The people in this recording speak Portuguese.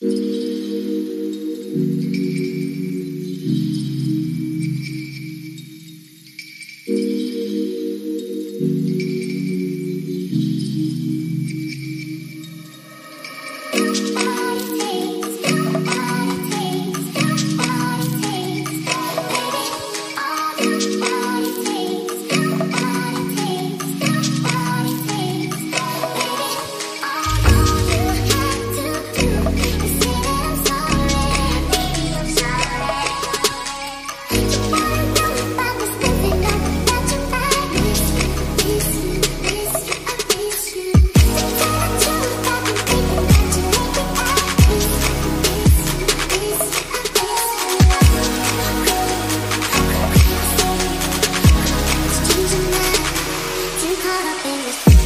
Música in